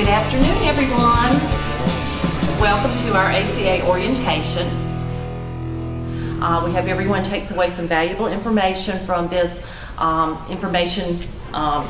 Good afternoon, everyone. Welcome to our ACA orientation. Uh, we hope everyone takes away some valuable information from this um, information um,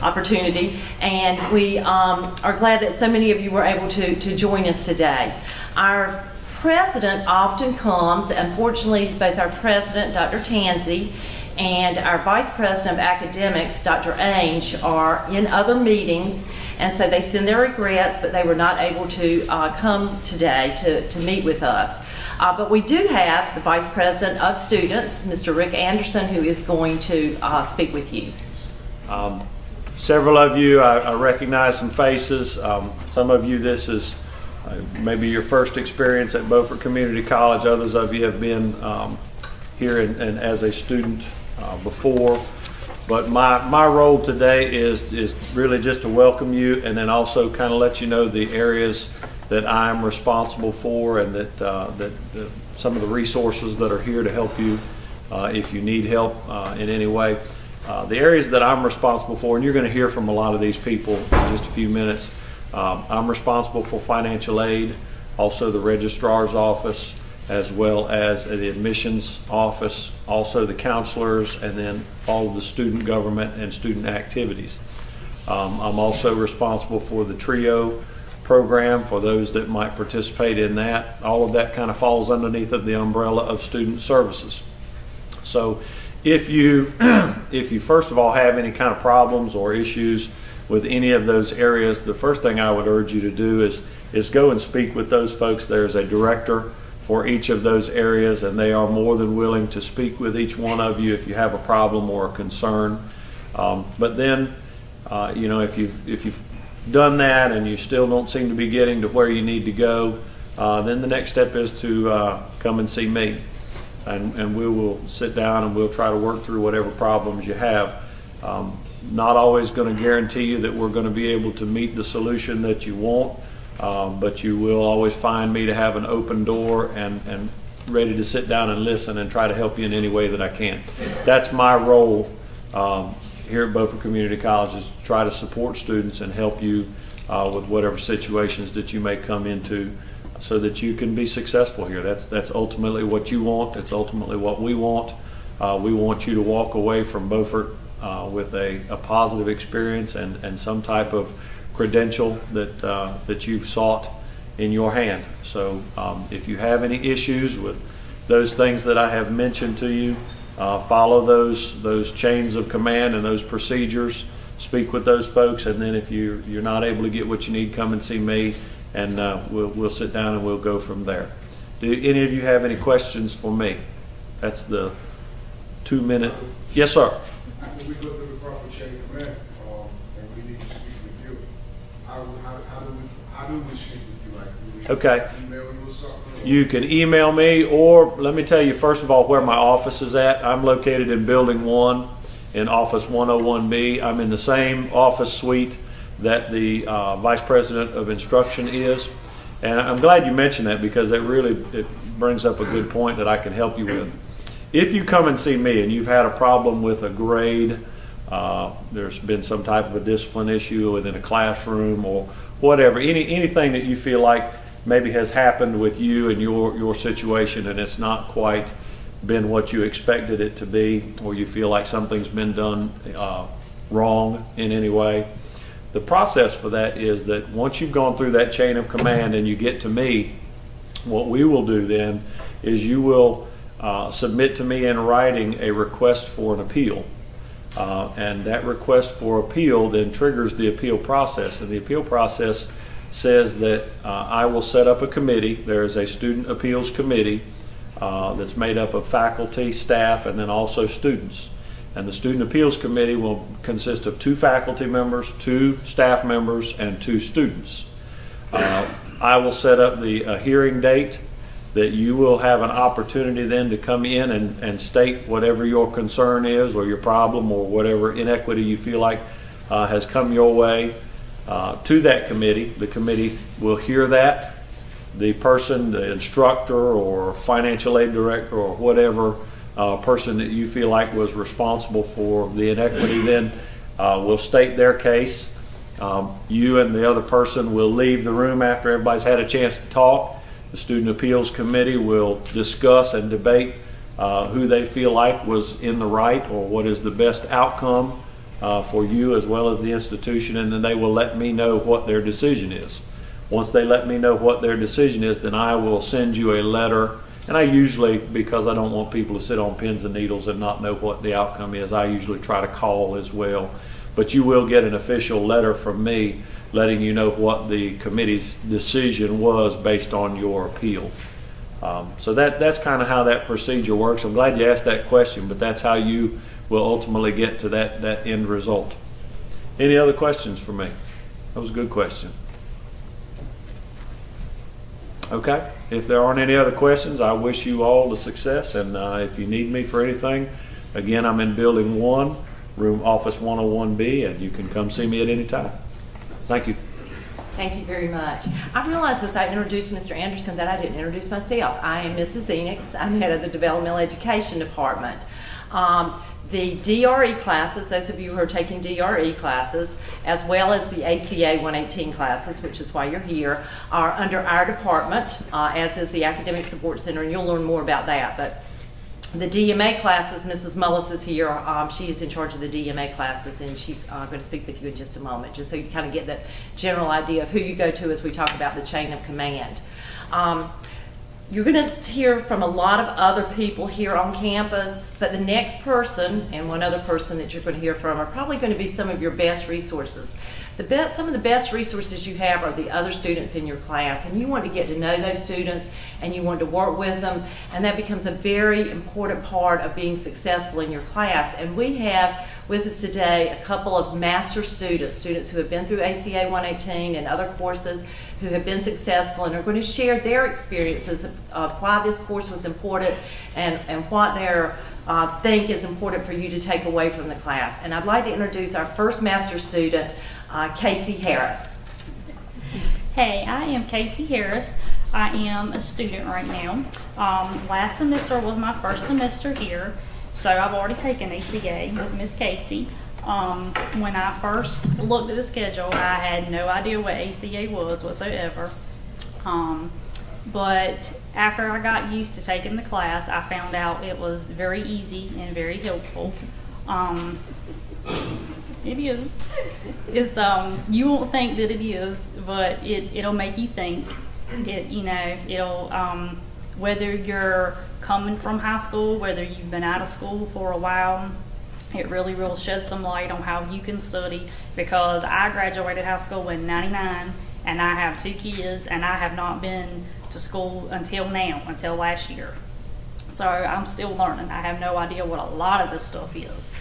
opportunity, and we um, are glad that so many of you were able to, to join us today. Our president often comes, unfortunately, both our president, Dr. Tansey, and our vice president of academics, Dr. Ainge, are in other meetings, and so they send their regrets, but they were not able to uh, come today to, to meet with us. Uh, but we do have the vice president of students, Mr. Rick Anderson, who is going to uh, speak with you. Um, several of you, I, I, recognize some faces. Um, some of you, this is uh, maybe your first experience at Beaufort Community College. Others of you have been um, here in, in, as a student uh, before. But my, my role today is, is really just to welcome you and then also kind of let you know the areas that I'm responsible for and that, uh, that, some of the resources that are here to help you uh, if you need help uh, in any way. Uh, the areas that I'm responsible for, and you're going to hear from a lot of these people in just a few minutes, um, I'm responsible for financial aid, also the registrar's office, as well as the admissions office, also the counselors, and then all of the student government and student activities. Um, I'm also responsible for the TRIO program for those that might participate in that. All of that kind of falls underneath of the umbrella of student services. So if you, if you first of all have any kind of problems or issues with any of those areas, the first thing I would urge you to do is, is go and speak with those folks. There's a director for each of those areas, and they are more than willing to speak with each one of you if you have a problem or a concern. Um, but then, uh, you know, if you've if you've done that and you still don't seem to be getting to where you need to go, uh, then the next step is to uh, come and see me, and and we will sit down and we'll try to work through whatever problems you have. Um, not always going to guarantee you that we're going to be able to meet the solution that you want. Um, but you will always find me to have an open door and, and ready to sit down and listen and try to help you in any way that I can. That's my role um, here at Beaufort Community College is to try to support students and help you uh, with whatever situations that you may come into so that you can be successful here. That's, that's ultimately what you want. That's ultimately what we want. Uh, we want you to walk away from Beaufort uh, with a, a positive experience and, and some type of credential that, uh, that you've sought in your hand. So um, if you have any issues with those things that I have mentioned to you, uh, follow those, those chains of command and those procedures, speak with those folks, and then if you, you're not able to get what you need, come and see me, and uh, we'll, we'll sit down and we'll go from there. Do any of you have any questions for me? That's the two minute. Yes, sir. After we go through the proper chain of command, um, and we need to speak with you, how, how, how you? Okay. You? Can email me, or let me tell you first of all where my office is at. I'm located in Building One, in Office 101B. I'm in the same office suite that the uh, Vice President of Instruction is. And I'm glad you mentioned that because that really it brings up a good point that I can help you with. If you come and see me and you've had a problem with a grade, uh, there's been some type of a discipline issue within a classroom or whatever, any, anything that you feel like maybe has happened with you and your, your situation and it's not quite been what you expected it to be or you feel like something's been done uh, wrong in any way. The process for that is that once you've gone through that chain of command and you get to me, what we will do then is you will uh, submit to me in writing a request for an appeal. Uh, and that request for appeal then triggers the appeal process. And the appeal process says that uh, I will set up a committee. There is a student appeals committee uh, that's made up of faculty, staff, and then also students. And the student appeals committee will consist of two faculty members, two staff members, and two students. Uh, I will set up the hearing date that you will have an opportunity then to come in and, and state whatever your concern is or your problem or whatever inequity you feel like uh, has come your way uh, to that committee. The committee will hear that. The person, the instructor or financial aid director or whatever uh, person that you feel like was responsible for the inequity then uh, will state their case Um, You and the other person will leave the room after everybody's had a chance to talk. The Student Appeals Committee will discuss and debate uh, who they feel like was in the right or what is the best outcome uh, for you as well as the institution, and then they will let me know what their decision is. Once they let me know what their decision is, then I will send you a letter. And I usually, because I don't want people to sit on pins and needles and not know what the outcome is, I usually try to call as well. But you will get an official letter from me letting you know what the committee's decision was based on your appeal. Um, so that, that's kind of how that procedure works. I'm glad you asked that question, but that's how you will ultimately get to that, that end result. Any other questions for me? That was a good question. Okay, if there aren't any other questions, I wish you all the success, and uh, if you need me for anything, again, I'm in Building 1, room Office 101B, and you can come see me at any time. Thank you. Thank you very much. I realized as I introduced Mr. Anderson that I didn't introduce myself. I am Mrs. Enix. I'm head of the Developmental Education Department. Um, the DRE classes, those of you who are taking DRE classes, as well as the ACA 118 classes, which is why you're here, are under our department, uh, as is the Academic Support Center, and you'll learn more about that. But the DMA classes, Mrs. Mullis is here. Um, she is in charge of the DMA classes, and she's uh, going to speak with you in just a moment, just so you kind of get the general idea of who you go to as we talk about the chain of command. Um, you're going to hear from a lot of other people here on campus, but the next person and one other person that you're going to hear from are probably going to be some of your best resources. The best, some of the best resources you have are the other students in your class, and you want to get to know those students and you want to work with them, and that becomes a very important part of being successful in your class. And we have with us today a couple of master students, students who have been through ACA 118 and other courses who have been successful and are going to share their experiences of, of why this course was important and, and what they uh, think is important for you to take away from the class. And I'd like to introduce our first master student, uh, Casey Harris. Hey, I am Casey Harris. I am a student right now. Um, last semester was my first semester here, so I've already taken ACA with Miss Casey. Um, when I first looked at the schedule, I had no idea what ACA was whatsoever. Um, but after I got used to taking the class, I found out it was very easy and very helpful. Um, it is. It's um you won't think that it is, but it it'll make you think. It you know it'll um whether you're coming from high school, whether you've been out of school for a while, it really will shed some light on how you can study because I graduated high school in 99 and I have two kids and I have not been to school until now, until last year. So I'm still learning. I have no idea what a lot of this stuff is.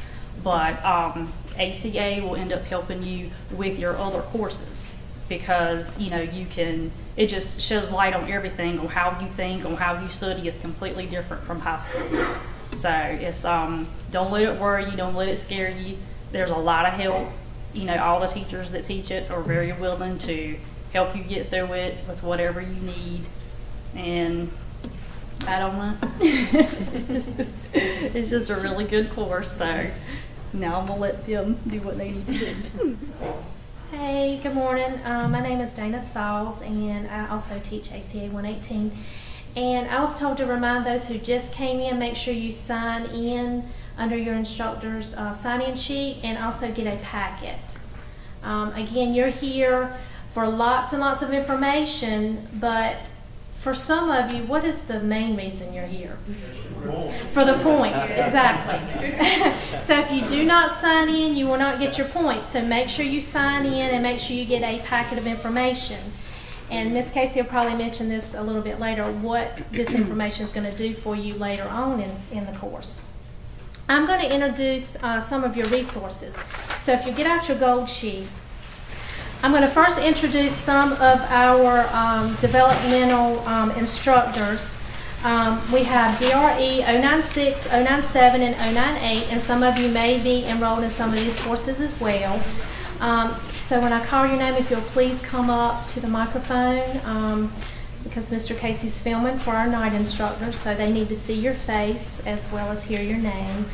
But um, ACA will end up helping you with your other courses because you know you can it just sheds light on everything on how you think on how you study is completely different from high school. So it's um don't let it worry you don't let it scare you. There's a lot of help. You know all the teachers that teach it are very willing to help you get through it with whatever you need. And i don't know. It's, just, it's just a really good course so now i'm gonna let them do what they need to do Hey, good morning. Uh, my name is Dana Sauls, and I also teach ACA 118. And I was told to remind those who just came in, make sure you sign in under your instructor's uh, sign-in sheet and also get a packet. Um, again, you're here for lots and lots of information, but for some of you, what is the main reason you're here? For the points, exactly. so if you do not sign in, you will not get your points. So make sure you sign in and make sure you get a packet of information. And Miss Casey will probably mention this a little bit later, what this information is going to do for you later on in, in the course. I'm going to introduce uh, some of your resources. So if you get out your gold sheet, I'm going to first introduce some of our um, developmental um, instructors. Um, we have DRE 096, 097, and 098, and some of you may be enrolled in some of these courses as well. Um, so when I call your name, if you'll please come up to the microphone, um, because Mr. Casey's filming for our night instructors, so they need to see your face as well as hear your name.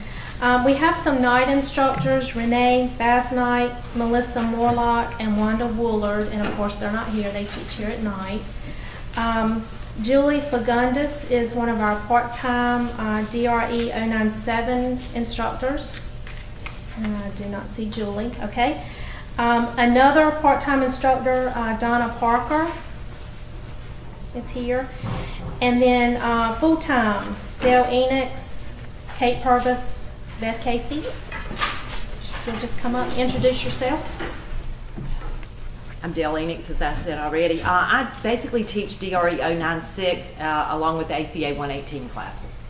Um, we have some night instructors, Renee Basnight, Melissa Morlock, and Wanda Woolard, and of course, they're not here, they teach here at night. Um, Julie Fagundes is one of our part-time uh, DRE 097 instructors. And I do not see Julie, okay. Um, another part-time instructor, uh, Donna Parker, is here. And then uh, full-time, Dale Enix, Kate Purvis, Beth Casey. You'll just come up, introduce yourself. I'm Dale Enix, as I said already. Uh, I basically teach DRE 096 uh, along with the ACA 118 classes.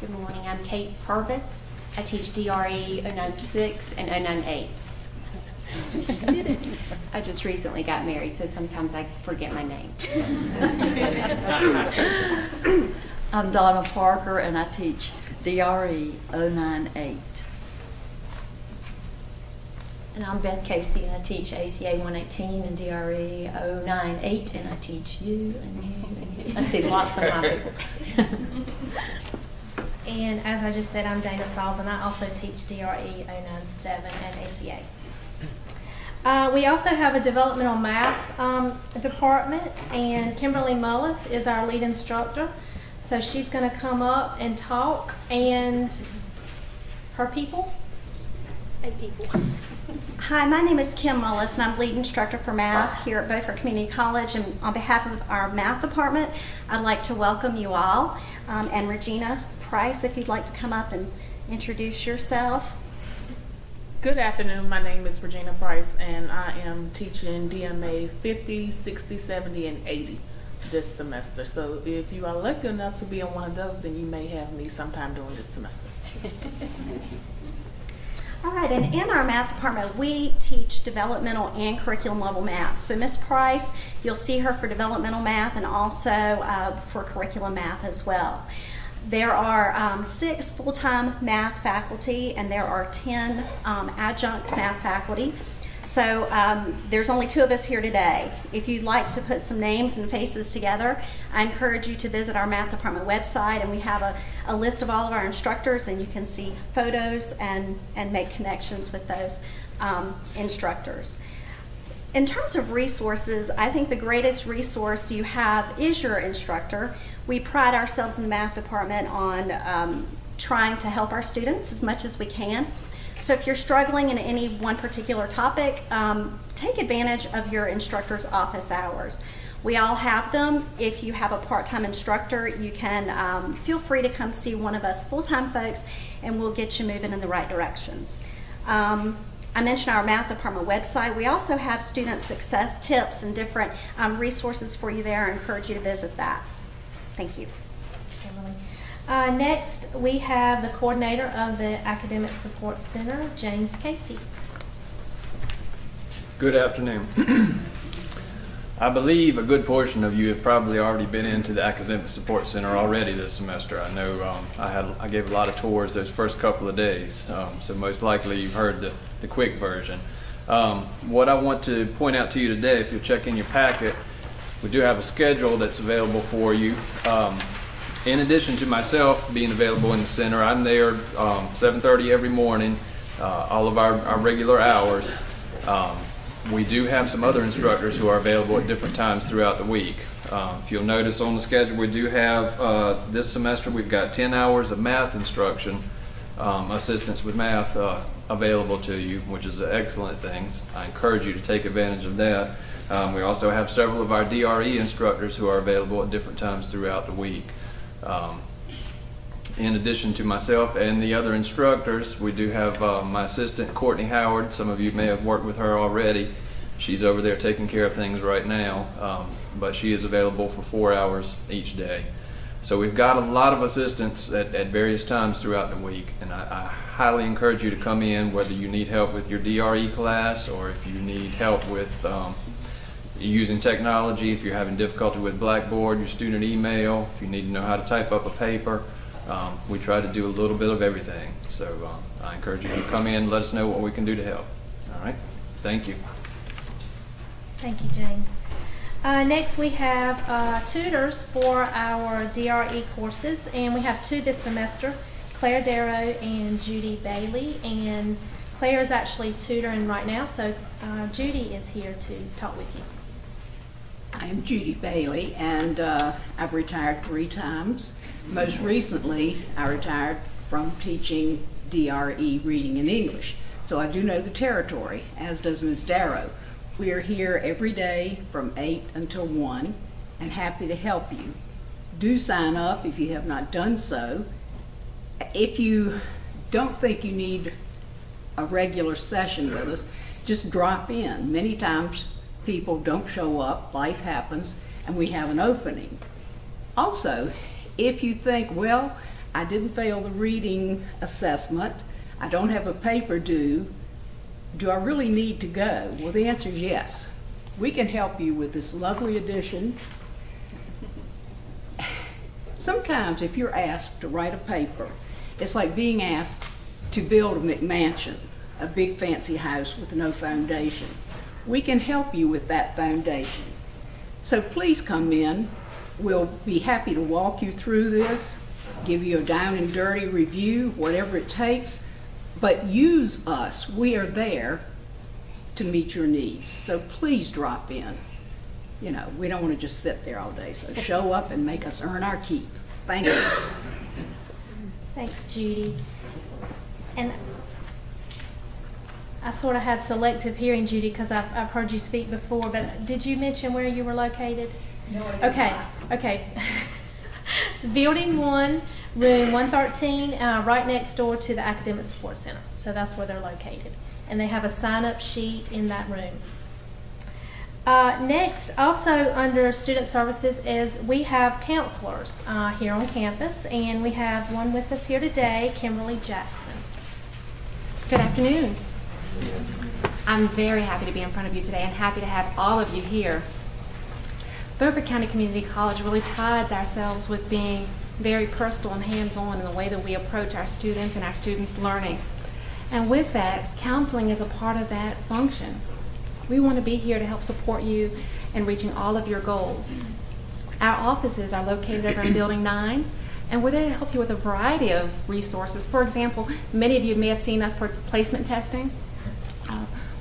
Good morning, I'm Kate Purvis. I teach DRE 096 and 098. I just recently got married, so sometimes I forget my name. I'm Donna Parker and I teach DRE 098. And I'm Beth Casey, and I teach ACA 118 and DRE 098, and I teach you and you and you. I see lots of my people. And as I just said, I'm Dana Sauls, and I also teach DRE 097 and ACA. Uh, we also have a developmental math um, department, and Kimberly Mullis is our lead instructor. So she's going to come up and talk, and her people, eight people. Hi, my name is Kim Mullis, and I'm lead instructor for math here at Beaufort Community College. And on behalf of our math department, I'd like to welcome you all. Um, and Regina Price, if you'd like to come up and introduce yourself. Good afternoon. My name is Regina Price, and I am teaching DMA 50, 60, 70, and 80 this semester. So if you are lucky enough to be on one of those, then you may have me sometime during this semester. All right, and in our math department, we teach developmental and curriculum level math. So Miss Price, you'll see her for developmental math and also uh, for curriculum math as well. There are um, six full-time math faculty and there are 10 um, adjunct math faculty. So um, there's only two of us here today. If you'd like to put some names and faces together, I encourage you to visit our math department website and we have a, a list of all of our instructors and you can see photos and, and make connections with those um, instructors. In terms of resources, I think the greatest resource you have is your instructor. We pride ourselves in the math department on um, trying to help our students as much as we can. So if you're struggling in any one particular topic, um, take advantage of your instructor's office hours. We all have them. If you have a part-time instructor, you can um, feel free to come see one of us full-time folks and we'll get you moving in the right direction. Um, I mentioned our math department website. We also have student success tips and different um, resources for you there. I encourage you to visit that. Thank you. Emily. Uh, next, we have the coordinator of the Academic Support Center, James Casey. Good afternoon. I believe a good portion of you have probably already been into the Academic Support Center already this semester. I know um, I had I gave a lot of tours those first couple of days, um, so most likely you've heard the, the quick version. Um, what I want to point out to you today, if you'll check in your packet, we do have a schedule that's available for you. Um, in addition to myself being available in the center, I'm there um, 7.30 every morning, uh, all of our, our regular hours. Um, we do have some other instructors who are available at different times throughout the week. Uh, if you'll notice on the schedule, we do have uh, this semester we've got 10 hours of math instruction, um, assistance with math uh, available to you, which is an excellent thing. I encourage you to take advantage of that. Um, we also have several of our DRE instructors who are available at different times throughout the week. Um, in addition to myself and the other instructors, we do have uh, my assistant, Courtney Howard. Some of you may have worked with her already. She's over there taking care of things right now, um, but she is available for four hours each day. So we've got a lot of assistance at, at various times throughout the week, and I, I highly encourage you to come in whether you need help with your DRE class or if you need help with um, using technology, if you're having difficulty with Blackboard, your student email, if you need to know how to type up a paper. Um, we try to do a little bit of everything. So um, I encourage you to come in let us know what we can do to help. All right? Thank you. Thank you, James. Uh, next, we have uh, tutors for our DRE courses, and we have two this semester, Claire Darrow and Judy Bailey. And Claire is actually tutoring right now, so uh, Judy is here to talk with you. I am Judy Bailey, and uh, I've retired three times. Most recently, I retired from teaching DRE reading in English. So I do know the territory, as does Ms. Darrow. We are here every day from 8 until 1 and happy to help you. Do sign up if you have not done so. If you don't think you need a regular session with us, just drop in. Many times people don't show up, life happens, and we have an opening. Also, if you think, well, I didn't fail the reading assessment, I don't have a paper due, do I really need to go? Well, the answer is yes. We can help you with this lovely addition. Sometimes if you're asked to write a paper, it's like being asked to build a McMansion, a big fancy house with no foundation. We can help you with that foundation. So please come in. We'll be happy to walk you through this, give you a down and dirty review, whatever it takes. But use us. We are there to meet your needs. So please drop in. You know, we don't want to just sit there all day. So show up and make us earn our keep. Thank you. Thanks, Judy. And I sort of had selective hearing, Judy, because I've, I've heard you speak before, but did you mention where you were located? No, Okay, okay. Building one, room one thirteen, uh, right next door to the Academic Support Center. So that's where they're located. And they have a sign-up sheet in that room. Uh, next, also under student services is we have counselors uh, here on campus, and we have one with us here today, Kimberly Jackson. Good afternoon. I'm very happy to be in front of you today and happy to have all of you here. Beaufort County Community College really prides ourselves with being very personal and hands-on in the way that we approach our students and our students' learning. And with that, counseling is a part of that function. We want to be here to help support you in reaching all of your goals. Our offices are located over in Building 9, and we're there to help you with a variety of resources. For example, many of you may have seen us for placement testing.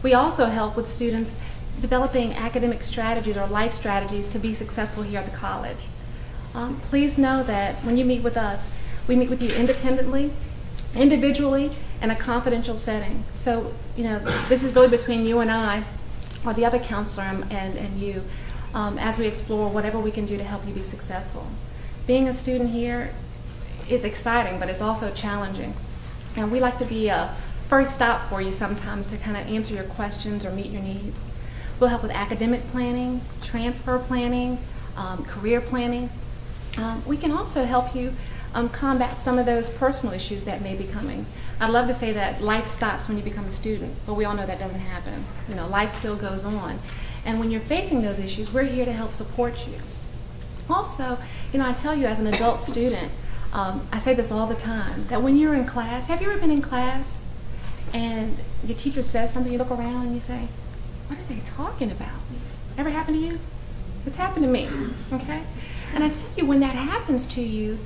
We also help with students developing academic strategies or life strategies to be successful here at the college. Um, please know that when you meet with us, we meet with you independently, individually, in a confidential setting. So, you know, this is really between you and I, or the other counselor and, and, and you, um, as we explore whatever we can do to help you be successful. Being a student here is exciting, but it's also challenging. And we like to be a first stop for you sometimes to kind of answer your questions or meet your needs. We'll help with academic planning, transfer planning, um, career planning. Um, we can also help you um, combat some of those personal issues that may be coming. I'd love to say that life stops when you become a student, but we all know that doesn't happen. You know, life still goes on. And when you're facing those issues, we're here to help support you. Also, you know, I tell you as an adult student, um, I say this all the time, that when you're in class, have you ever been in class and your teacher says something, you look around and you say, what are they talking about? Ever happened to you? It's happened to me, okay? And I tell you, when that happens to you,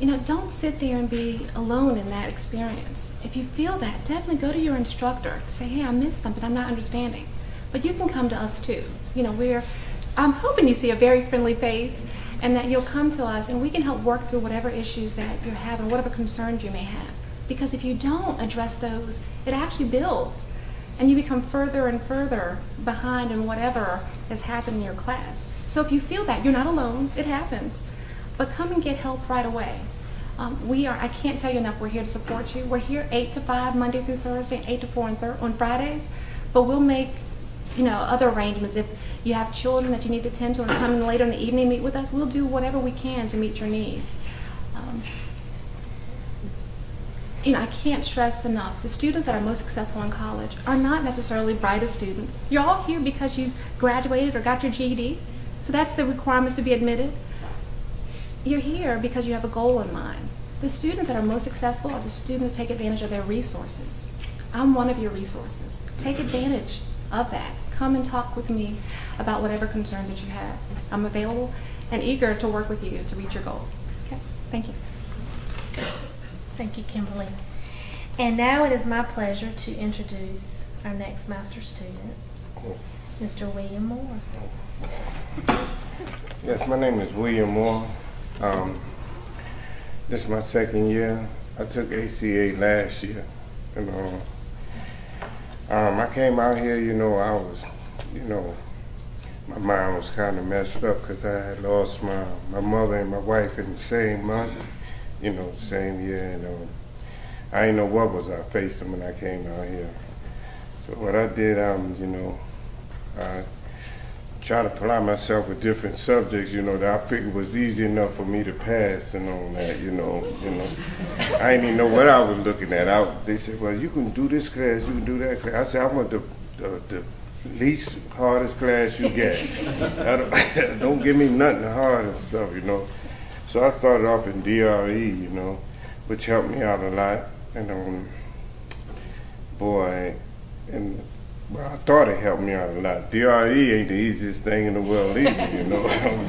you know, don't sit there and be alone in that experience. If you feel that, definitely go to your instructor. Say, hey, I missed something, I'm not understanding. But you can come to us too. You know, we're, I'm hoping you see a very friendly face and that you'll come to us and we can help work through whatever issues that you're having, whatever concerns you may have. Because if you don't address those, it actually builds and you become further and further behind in whatever has happened in your class. So if you feel that, you're not alone, it happens. But come and get help right away. Um, we are, I can't tell you enough, we're here to support you. We're here 8 to 5, Monday through Thursday, 8 to 4 on, on Fridays. But we'll make, you know, other arrangements. If you have children that you need to tend to and come in later in the evening meet with us, we'll do whatever we can to meet your needs. Um, you know, I can't stress enough, the students that are most successful in college are not necessarily brightest students. You're all here because you graduated or got your GED, so that's the requirements to be admitted. You're here because you have a goal in mind. The students that are most successful are the students that take advantage of their resources. I'm one of your resources. Take advantage of that, come and talk with me about whatever concerns that you have. I'm available and eager to work with you to reach your goals. Okay, thank you. Thank you, Kimberly. And now it is my pleasure to introduce our next master student, Mr. William Moore. Yes, my name is William Moore. Um, this is my second year. I took ACA last year. You know, um, I came out here. You know, I was, you know, my mind was kind of messed up because I had lost my my mother and my wife in the same month. You know, same year, and um, I didn't know what was I facing when I came out here. So what I did, um, you know, I try to apply myself with different subjects, you know, that I figured was easy enough for me to pass and all that, you know, you know. I didn't even know what I was looking at. I, they said, well, you can do this class, you can do that class. I said, I want the, the, the least hardest class you get. Don't, don't give me nothing hard and stuff, you know. So I started off in DRE, you know, which helped me out a lot. And um, boy, and well, I thought it helped me out a lot. DRE ain't the easiest thing in the world either, you know.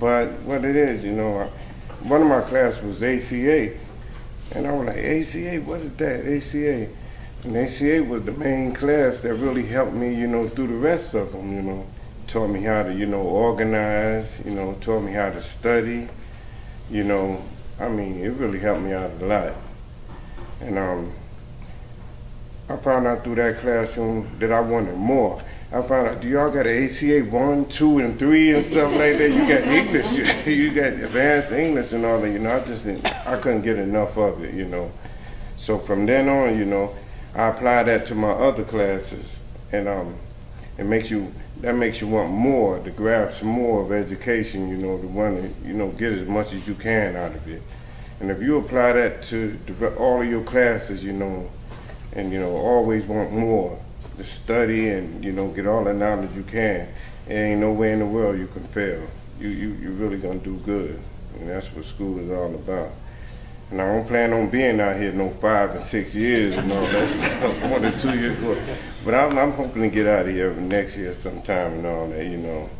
but what it is, you know, I, one of my classes was ACA, and I was like, ACA, what is that, ACA? And ACA was the main class that really helped me, you know, through the rest of them, you know. Taught me how to, you know, organize, you know, taught me how to study, you know. I mean, it really helped me out a lot. And um, I found out through that classroom that I wanted more. I found out, do y'all got an ACA one, two, and three and stuff like that? You got English, you, you got advanced English and all that. You know, I just didn't, I couldn't get enough of it. You know, so from then on, you know, I applied that to my other classes, and um, it makes you that makes you want more to grasp more of education. You know, to want to you know get as much as you can out of it. And if you apply that to all of your classes, you know, and you know always want more to study and you know get all the knowledge you can. There ain't no way in the world you can fail. You you you're really gonna do good, and that's what school is all about. And I don't plan on being out here no five and six years and all that stuff, one or two years. But I'm, I'm hoping to get out of here next year sometime and all that, you know,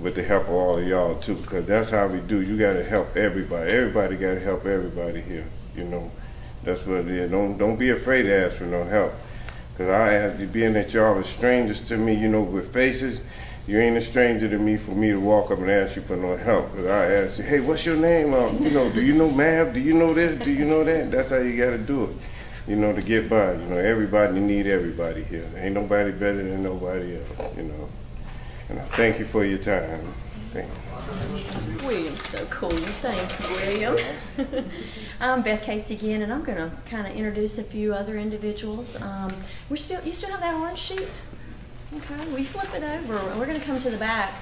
with the help of all of y'all too, because that's how we do. You got to help everybody. Everybody got to help everybody here, you know. That's what it is. Don't don't be afraid to ask for no help. Cause I have being that y'all are strangers to me, you know, with faces, you ain't a stranger to me for me to walk up and ask you for no help. Cause I ask you, hey, what's your name? Um, you know, do you know math? Do you know this? Do you know that? That's how you gotta do it. You know, to get by. You know, everybody need everybody here. Ain't nobody better than nobody else. You know. And I thank you for your time. Thank you. William's so cool. Thank you, William. I'm Beth Casey again, and I'm going to kind of introduce a few other individuals. Um, we're still, you still have that orange sheet? Okay, we flip it over, and we're going to come to the back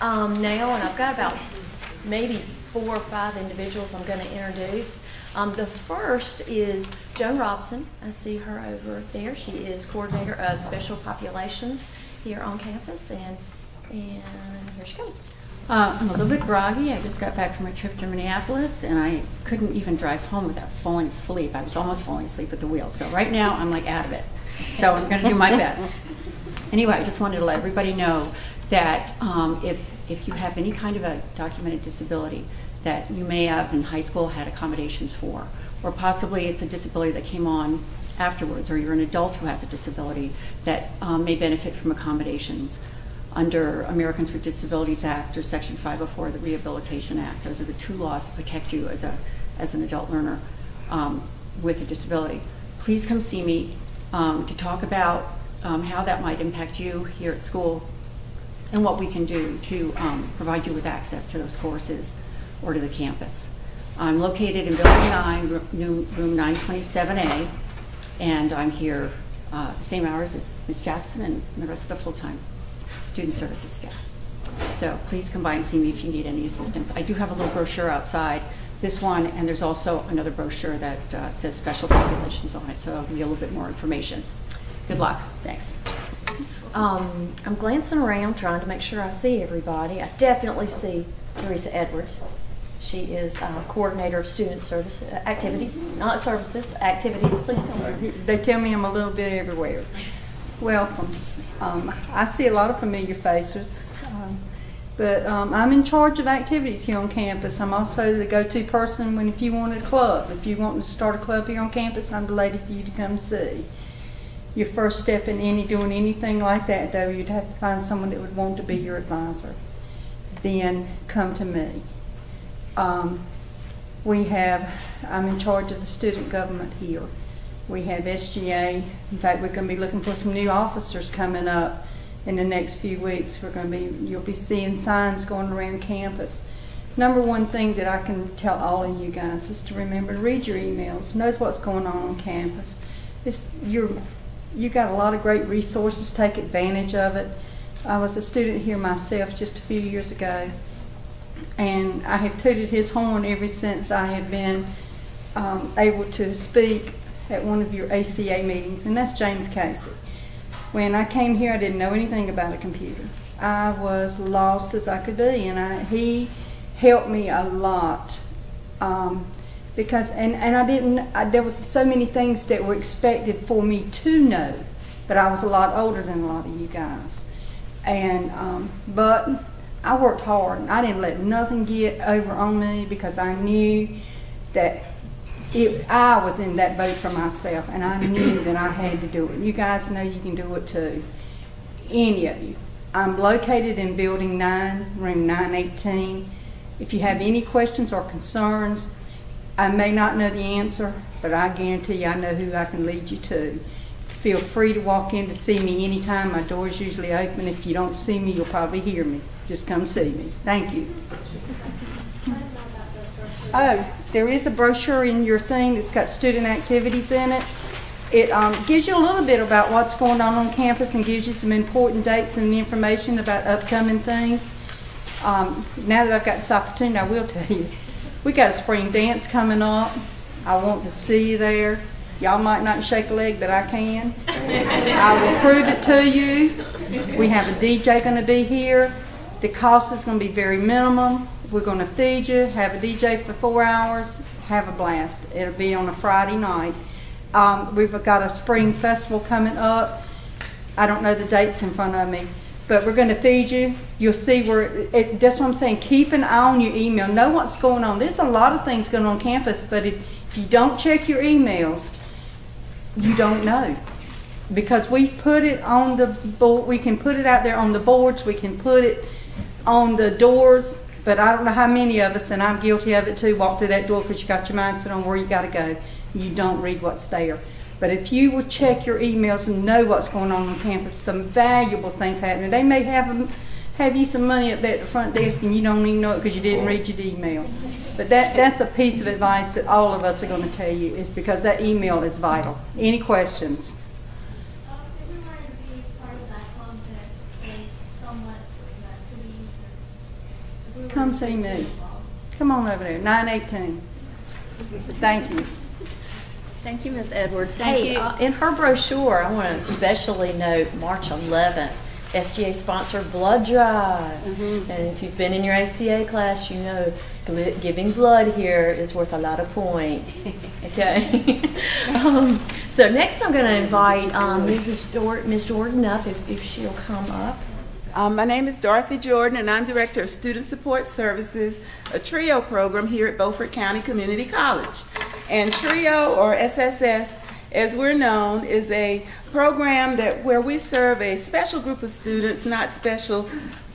um, now, and I've got about maybe four or five individuals I'm going to introduce. Um, the first is Joan Robson. I see her over there. She is coordinator of special populations here on campus, and and here she comes. Uh, I'm a little bit groggy. I just got back from a trip to Minneapolis, and I couldn't even drive home without falling asleep. I was almost falling asleep at the wheel. So right now, I'm like out of it. So I'm going to do my best. Anyway, I just wanted to let everybody know that um, if if you have any kind of a documented disability that you may have in high school had accommodations for, or possibly it's a disability that came on afterwards, or you're an adult who has a disability that um, may benefit from accommodations under Americans with Disabilities Act or Section 504 of the Rehabilitation Act. Those are the two laws that protect you as, a, as an adult learner um, with a disability. Please come see me um, to talk about um, how that might impact you here at school and what we can do to um, provide you with access to those courses or to the campus. I'm located in Building 9, room 927A, and I'm here uh, same hours as Ms. Jackson and the rest of the full-time student services staff. So please come by and see me if you need any assistance. I do have a little brochure outside, this one, and there's also another brochure that uh, says special populations on it, so I'll give you a little bit more information. Good luck. Thanks. Um, I'm glancing around trying to make sure I see everybody. I definitely see Teresa Edwards. She is uh, coordinator of student service uh, activities, not services, activities. Please tell me. They tell me I'm a little bit everywhere. welcome. Um, I see a lot of familiar faces. Um, but um, I'm in charge of activities here on campus. I'm also the go-to person when if you want a club. If you want to start a club here on campus, I'm the lady for you to come see. Your first step in any doing anything like that, though, you'd have to find someone that would want to be your advisor. Then come to me. Um, we have, I'm in charge of the student government here. We have SGA. In fact, we're going to be looking for some new officers coming up in the next few weeks. We're going to be, you'll be seeing signs going around campus. Number one thing that I can tell all of you guys is to remember to read your emails, knows what's going on on campus. It's, you're, you got a lot of great resources, take advantage of it. I was a student here myself just a few years ago, and I have tooted his horn ever since I have been um, able to speak at one of your ACA meetings, and that's James Casey. When I came here, I didn't know anything about a computer. I was lost as I could be, and I, he helped me a lot. Um, because, and, and I didn't, I, there was so many things that were expected for me to know, but I was a lot older than a lot of you guys. And, um, but I worked hard, and I didn't let nothing get over on me because I knew that it, I was in that boat for myself, and I knew that I had to do it. You guys know you can do it too. Any of you. I'm located in Building 9, Room 918. If you have any questions or concerns, I may not know the answer, but I guarantee you I know who I can lead you to. Feel free to walk in to see me anytime. My door's usually open. If you don't see me, you'll probably hear me. Just come see me. Thank you. Oh, there is a brochure in your thing that's got student activities in it. It um, gives you a little bit about what's going on on campus and gives you some important dates and information about upcoming things. Um, now that I've got this opportunity, I will tell you, we got a spring dance coming up. I want to see you there. Y'all might not shake a leg, but I can. I will prove it to you. We have a DJ going to be here. The cost is going to be very minimum. We're going to feed you, have a DJ for four hours, have a blast. It'll be on a Friday night. Um, we've got a spring festival coming up. I don't know the dates in front of me, but we're going to feed you. You'll see where, it, that's what I'm saying, keep an eye on your email. Know what's going on. There's a lot of things going on campus, but if, if you don't check your emails, you don't know. Because we put it on the board, we can put it out there on the boards, we can put it on the doors, but I don't know how many of us, and I'm guilty of it too, walk through that door because you got your mindset on where you got to go. You don't read what's there. But if you will check your emails and know what's going on on campus, some valuable things happening. They may have have you some money up there at the front desk and you don't even know it because you didn't read your email. But that, that's a piece of advice that all of us are going to tell you is because that email is vital. Any questions? Come see me. Come on over there, 918. Thank you. Thank you, Ms. Edwards. Thank hey, you. Uh, in her brochure, I want to especially note March 11th, SGA sponsored blood drive. Mm-hmm. And if you've been in your ACA class, you know giving blood here is worth a lot of points. Okay. um, so next, I'm going to invite um, Mrs. Dor- Ms. Jordan up if, if she'll come up. Um, my name is Dorothy Jordan, and I'm Director of Student Support Services, a TRIO program here at Beaufort County Community College. And TRIO, or SSS, as we're known, is a program that where we serve a special group of students, not special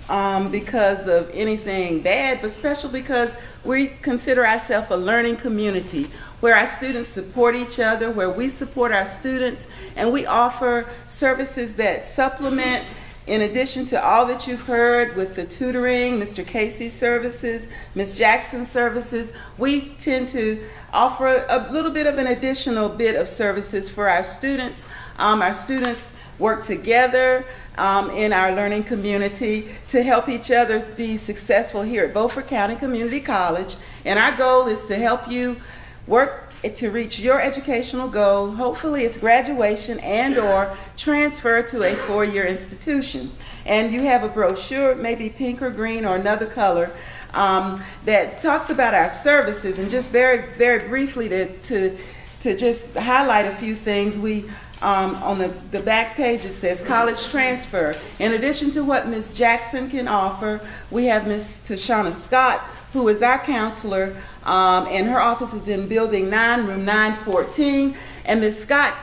um, because of anything bad, but special because we consider ourselves a learning community where our students support each other, where we support our students, and we offer services that supplement in addition to all that you've heard with the tutoring, Mr. Casey's services, Ms. Jackson's services, we tend to offer a little bit of an additional bit of services for our students. Um, our students work together um, in our learning community to help each other be successful here at Beaufort County Community College. And our goal is to help you work to reach your educational goal. Hopefully it's graduation and or transfer to a four-year institution. And you have a brochure, maybe pink or green or another color, um, that talks about our services. And just very, very briefly to, to, to just highlight a few things, we um, on the, the back page it says college transfer. In addition to what Ms. Jackson can offer, we have Ms. Tashana Scott, who is our counselor, um, and her office is in Building 9, Room 914. And Ms. Scott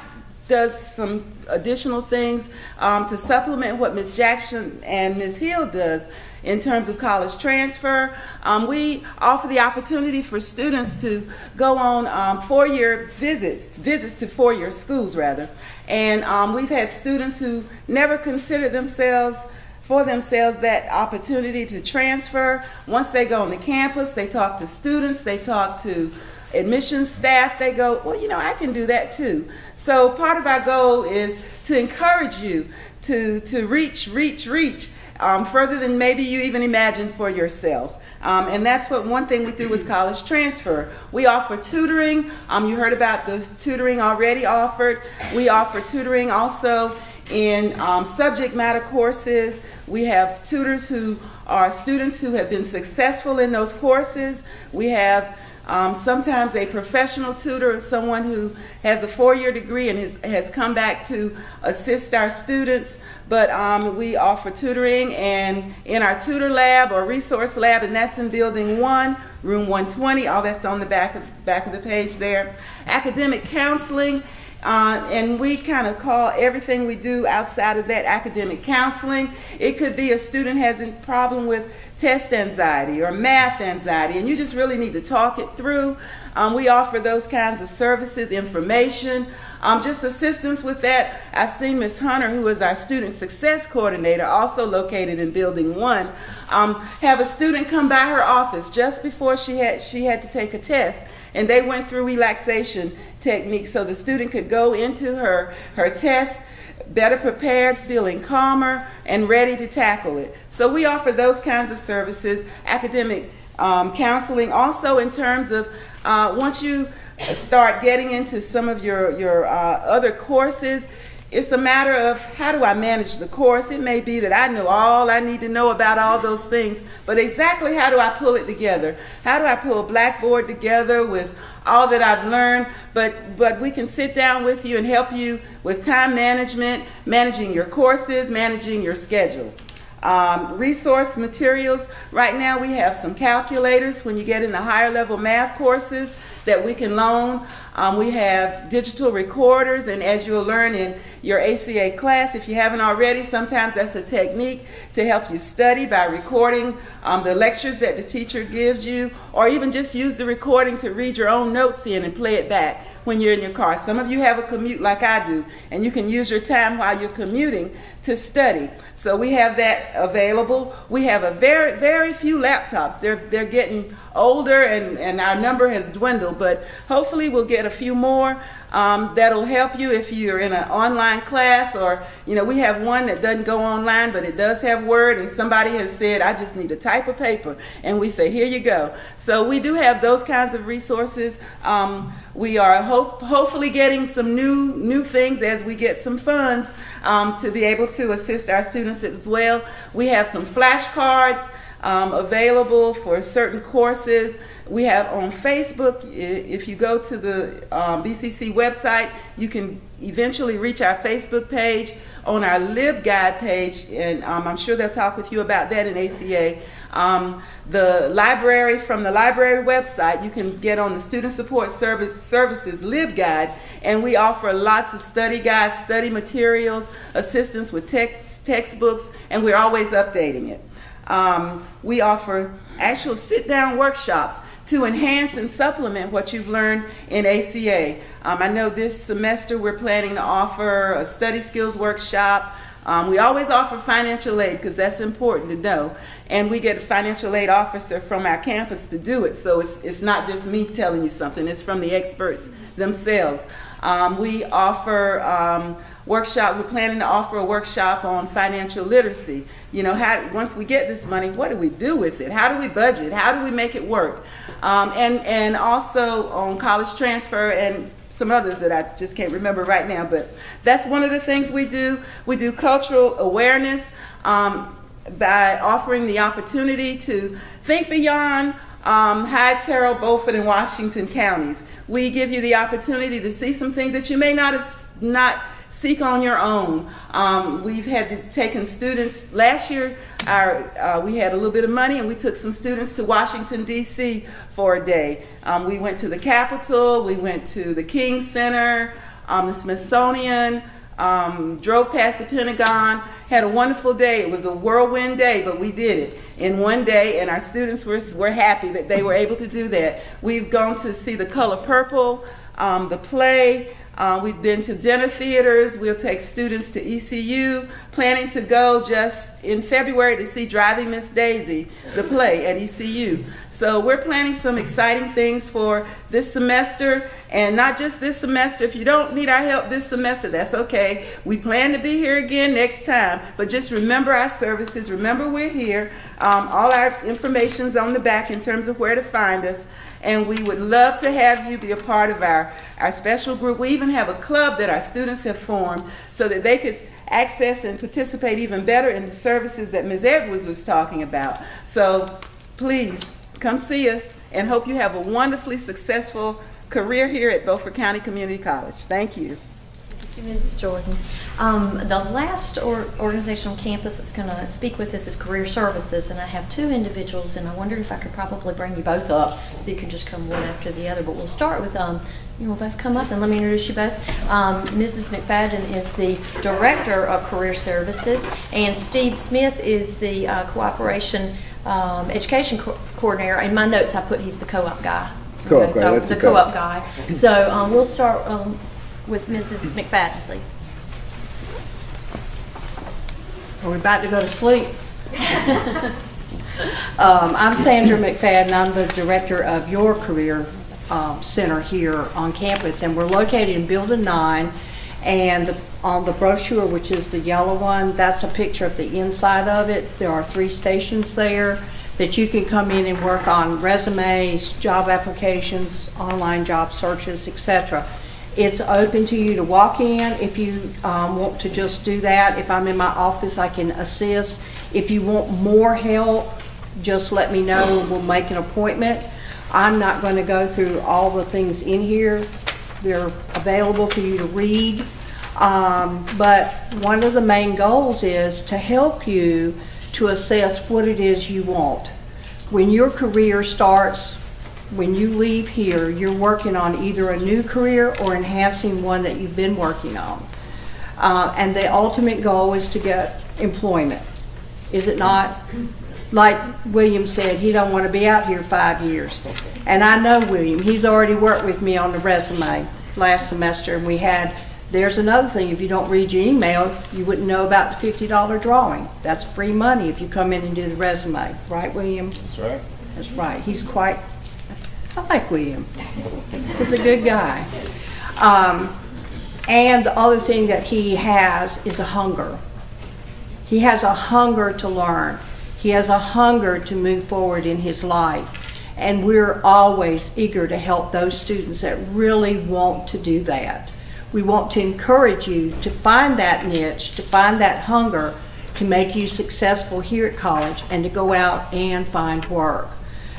does some additional things um, to supplement what Ms. Jackson and Ms. Hill does in terms of college transfer. Um, we offer the opportunity for students to go on um, four-year visits, visits to four-year schools rather. And um, we've had students who never considered themselves for themselves that opportunity to transfer. Once they go on the campus, they talk to students, they talk to admissions staff, they go, well, you know, I can do that too. So part of our goal is to encourage you to, to reach, reach, reach um, further than maybe you even imagined for yourself. Um, and that's what one thing we do with college transfer. We offer tutoring. Um, you heard about this tutoring already offered. We offer tutoring also in um, subject matter courses. We have tutors who are students who have been successful in those courses. We have um, sometimes a professional tutor, someone who has a four-year degree and has, has come back to assist our students. But um, we offer tutoring and in our tutor lab or resource lab, and that's in building one, room 120. All that's on the back of, back of the page there. Academic counseling. Uh, and we kind of call everything we do outside of that academic counseling. It could be a student has a problem with test anxiety or math anxiety, and you just really need to talk it through. Um, we offer those kinds of services, information, um, just assistance with that. I've seen Ms. Hunter, who is our student success coordinator, also located in Building 1, um, have a student come by her office just before she had, she had to take a test. And they went through relaxation techniques so the student could go into her, her test better prepared, feeling calmer, and ready to tackle it. So we offer those kinds of services, academic um, counseling, also in terms of uh, once you start getting into some of your, your uh, other courses, it's a matter of how do I manage the course. It may be that I know all I need to know about all those things, but exactly how do I pull it together? How do I pull Blackboard together with all that I've learned, but, but we can sit down with you and help you with time management, managing your courses, managing your schedule. Um, resource materials, right now we have some calculators when you get in the higher level math courses that we can loan. Um, we have digital recorders, and as you'll learn in your ACA class, if you haven't already, sometimes that's a technique to help you study by recording um, the lectures that the teacher gives you, or even just use the recording to read your own notes in and play it back when you're in your car. Some of you have a commute like I do, and you can use your time while you're commuting to study. So we have that available. We have a very, very few laptops. They're, they're getting older and, and our number has dwindled, but hopefully we'll get a few more um, that'll help you if you're in an online class or, you know, we have one that doesn't go online, but it does have Word and somebody has said, I just need a type of paper. And we say, here you go. So we do have those kinds of resources. Um, we are hope, hopefully getting some new, new things as we get some funds um, to be able to assist our students as well. We have some flashcards um, available for certain courses. We have on Facebook, if you go to the um, BCC website, you can eventually reach our Facebook page, on our LibGuide page, and um, I'm sure they'll talk with you about that in ACA. Um, the library, from the library website, you can get on the Student Support Service Services LibGuide, and we offer lots of study guides, study materials, assistance with text, textbooks, and we're always updating it. Um, we offer actual sit-down workshops to enhance and supplement what you've learned in ACA. Um, I know this semester we're planning to offer a study skills workshop. Um, we always offer financial aid because that's important to know. And we get a financial aid officer from our campus to do it. So it's, it's not just me telling you something, it's from the experts themselves. Um, we offer um, workshop, we're planning to offer a workshop on financial literacy. You know, how, once we get this money, what do we do with it? How do we budget? How do we make it work? Um, and, and also on college transfer and some others that I just can't remember right now, but that's one of the things we do. We do cultural awareness um, by offering the opportunity to think beyond um, Hyde, Beaufort, and Washington counties. We give you the opportunity to see some things that you may not have not seek on your own. Um, we've had taken students last year. Our uh, we had a little bit of money, and we took some students to Washington D.C. for a day. Um, we went to the Capitol. We went to the King Center, um, the Smithsonian. Um, drove past the Pentagon, had a wonderful day. It was a whirlwind day, but we did it in one day, and our students were, were happy that they were able to do that. We've gone to see The Color Purple, um, the play, uh, we've been to dinner theaters. We'll take students to ECU. Planning to go just in February to see Driving Miss Daisy, the play at ECU. So we're planning some exciting things for this semester, and not just this semester. If you don't need our help this semester, that's okay. We plan to be here again next time, but just remember our services. Remember we're here. Um, all our information's on the back in terms of where to find us and we would love to have you be a part of our, our special group. We even have a club that our students have formed so that they could access and participate even better in the services that Ms. Edwards was talking about. So please come see us and hope you have a wonderfully successful career here at Beaufort County Community College. Thank you. Thank you, Mrs. Jordan. Um, the last or organization on campus that's going to speak with us is Career Services, and I have two individuals, and I wondered if I could probably bring you both up so you can just come one after the other. But we'll start with um, you will both come up and let me introduce you both. Um, Mrs. McFadden is the Director of Career Services, and Steve Smith is the uh, Cooperation um, Education co Coordinator. In my notes, I put he's the co-op guy. Co-op guy. So That's the co-op guy. So um, we'll start um, with Mrs. McFadden, please. Are we about to go to sleep? um, I'm Sandra McFadden. I'm the director of your career um, center here on campus, and we're located in Building 9. And the, on the brochure, which is the yellow one, that's a picture of the inside of it. There are three stations there that you can come in and work on resumes, job applications, online job searches, etc. It's open to you to walk in if you um, want to just do that. If I'm in my office, I can assist. If you want more help, just let me know. and We'll make an appointment. I'm not going to go through all the things in here. They're available for you to read. Um, but one of the main goals is to help you to assess what it is you want. When your career starts, when you leave here, you're working on either a new career or enhancing one that you've been working on. Uh, and the ultimate goal is to get employment. Is it not? Like William said, he don't want to be out here five years. And I know William. He's already worked with me on the resume last semester, and we had, there's another thing, if you don't read your email, you wouldn't know about the $50 drawing. That's free money if you come in and do the resume. Right, William? That's right. That's right. He's quite I like William. He's a good guy. Um, and the other thing that he has is a hunger. He has a hunger to learn. He has a hunger to move forward in his life. And we're always eager to help those students that really want to do that. We want to encourage you to find that niche, to find that hunger to make you successful here at college and to go out and find work.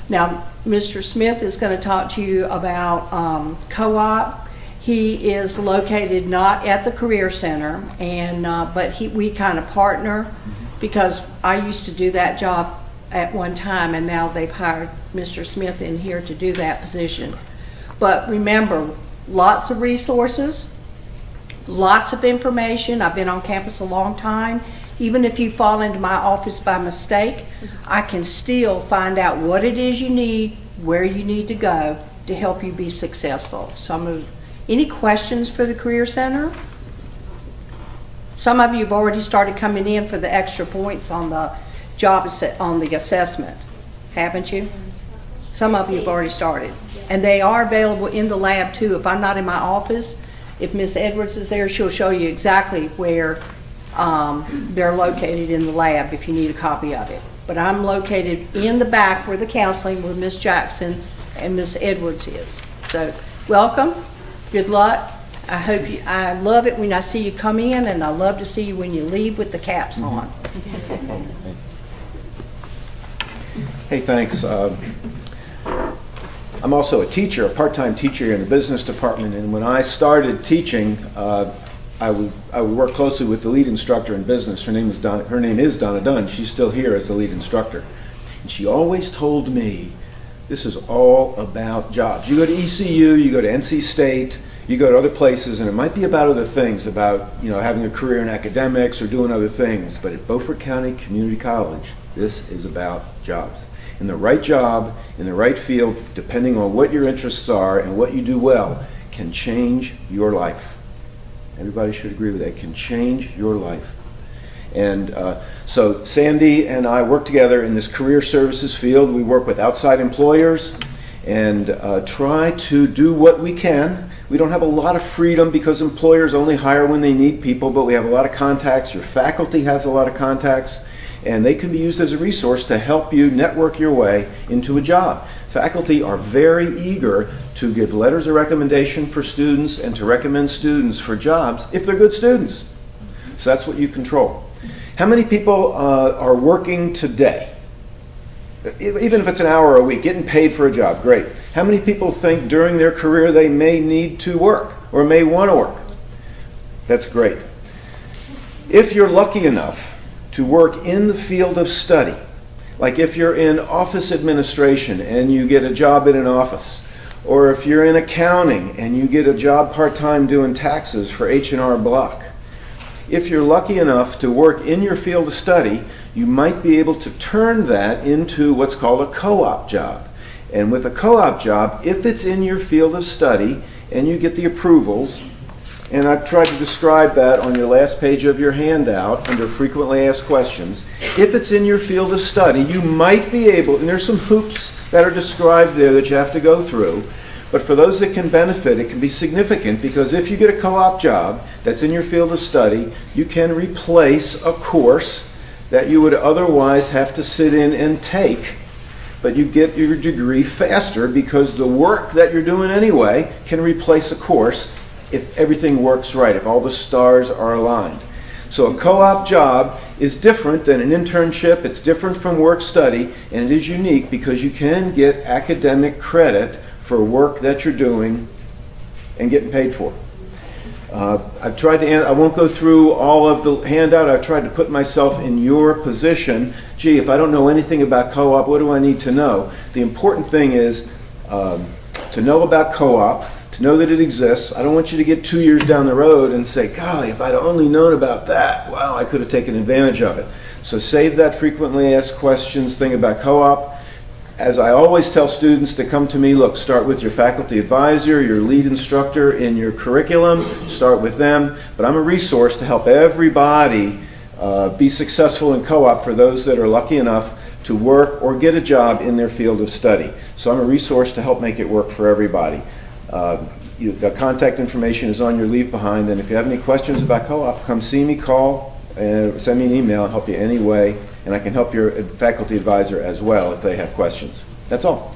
Now, Mr. Smith is going to talk to you about um, co-op. He is located not at the Career Center, and uh, but he, we kind of partner because I used to do that job at one time, and now they've hired Mr. Smith in here to do that position. But remember, lots of resources, lots of information. I've been on campus a long time. Even if you fall into my office by mistake, I can still find out what it is you need, where you need to go to help you be successful. Some of, any questions for the Career Center? Some of you have already started coming in for the extra points on the job on the assessment, haven't you? Some of you have already started. And they are available in the lab too. If I'm not in my office, if Miss Edwards is there, she'll show you exactly where um, they're located in the lab if you need a copy of it. But I'm located in the back where the counseling, where Miss Jackson and Miss Edwards is. So welcome, good luck. I hope you, I love it when I see you come in and I love to see you when you leave with the caps on. Hey, thanks. Uh, I'm also a teacher, a part-time teacher in the business department, and when I started teaching, uh, I would, I would work closely with the lead instructor in business. Her name is Donna, her name is Donna Dunn. She's still here as the lead instructor. And she always told me, this is all about jobs. You go to ECU, you go to NC State, you go to other places, and it might be about other things, about you know having a career in academics or doing other things. But at Beaufort County Community College, this is about jobs. In the right job, in the right field, depending on what your interests are and what you do well, can change your life. Everybody should agree with that. Can change your life. And uh, so Sandy and I work together in this career services field. We work with outside employers and uh, try to do what we can. We don't have a lot of freedom because employers only hire when they need people, but we have a lot of contacts. Your faculty has a lot of contacts, and they can be used as a resource to help you network your way into a job. Faculty are very eager to give letters of recommendation for students and to recommend students for jobs if they're good students. So that's what you control. How many people uh, are working today? Even if it's an hour a week, getting paid for a job, great. How many people think during their career they may need to work or may want to work? That's great. If you're lucky enough to work in the field of study, like if you're in office administration and you get a job in an office, or if you're in accounting and you get a job part-time doing taxes for H&R Block, if you're lucky enough to work in your field of study, you might be able to turn that into what's called a co-op job. And with a co-op job, if it's in your field of study and you get the approvals, and I've tried to describe that on your last page of your handout under frequently asked questions. If it's in your field of study, you might be able, and there's some hoops that are described there that you have to go through, but for those that can benefit, it can be significant because if you get a co-op job that's in your field of study, you can replace a course that you would otherwise have to sit in and take, but you get your degree faster because the work that you're doing anyway can replace a course if everything works right, if all the stars are aligned. So a co-op job is different than an internship, it's different from work study, and it is unique because you can get academic credit for work that you're doing and getting paid for. Uh, I've tried to, I won't go through all of the handout, I've tried to put myself in your position. Gee, if I don't know anything about co-op, what do I need to know? The important thing is um, to know about co-op, to know that it exists. I don't want you to get two years down the road and say, golly, if I'd only known about that, well, I could have taken advantage of it. So save that frequently asked questions thing about co-op as I always tell students to come to me, look, start with your faculty advisor, your lead instructor in your curriculum, start with them. But I'm a resource to help everybody uh, be successful in co-op for those that are lucky enough to work or get a job in their field of study. So I'm a resource to help make it work for everybody. Uh, you, the contact information is on your leave behind, and if you have any questions about co-op, come see me, call, and send me an email, and help you any way and I can help your faculty advisor as well if they have questions. That's all.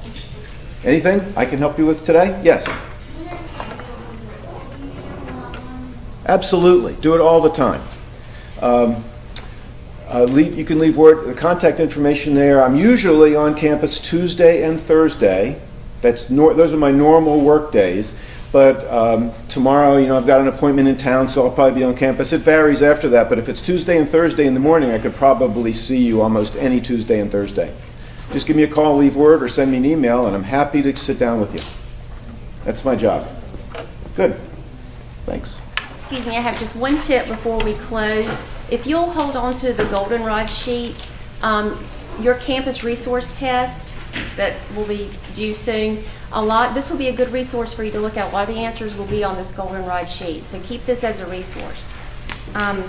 Anything I can help you with today? Yes. Absolutely. Do it all the time. Um, uh, leave, you can leave word, contact information there. I'm usually on campus Tuesday and Thursday. That's those are my normal work days. But um, tomorrow, you know, I've got an appointment in town, so I'll probably be on campus. It varies after that, but if it's Tuesday and Thursday in the morning, I could probably see you almost any Tuesday and Thursday. Just give me a call, leave word, or send me an email, and I'm happy to sit down with you. That's my job. Good. Thanks. Excuse me, I have just one tip before we close. If you'll hold on to the goldenrod sheet, um, your campus resource test that will be due soon, a lot, this will be a good resource for you to look at. A lot of the answers will be on this goldenrod sheet, so keep this as a resource. Um,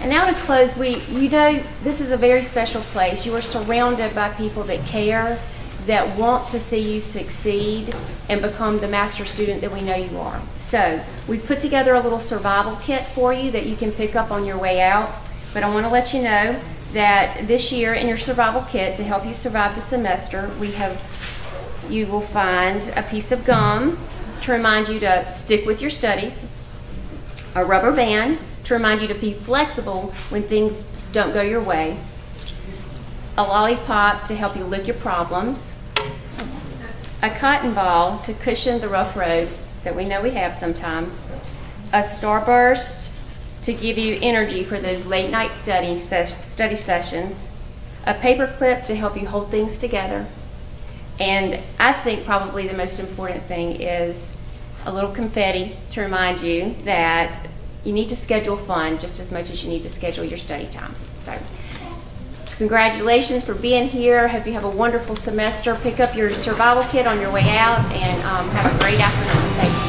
and now to close, we, you know, this is a very special place. You are surrounded by people that care, that want to see you succeed and become the master student that we know you are. So we've put together a little survival kit for you that you can pick up on your way out. But I want to let you know that this year in your survival kit, to help you survive the semester, we have you will find a piece of gum to remind you to stick with your studies, a rubber band to remind you to be flexible when things don't go your way, a lollipop to help you lick your problems, a cotton ball to cushion the rough roads that we know we have sometimes, a starburst to give you energy for those late night study, ses- study sessions, a paper clip to help you hold things together, and I think probably the most important thing is a little confetti to remind you that you need to schedule fun just as much as you need to schedule your study time. So, congratulations for being here. Hope you have a wonderful semester. Pick up your survival kit on your way out and um, have a great afternoon.